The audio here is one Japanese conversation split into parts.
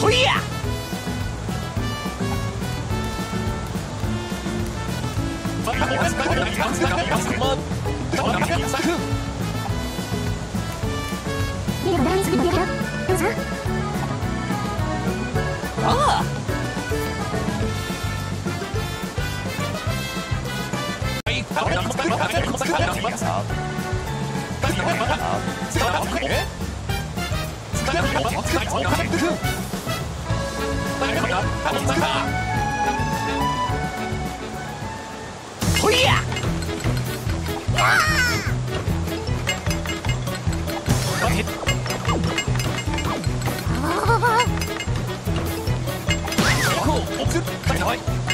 そいやまはい。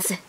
です。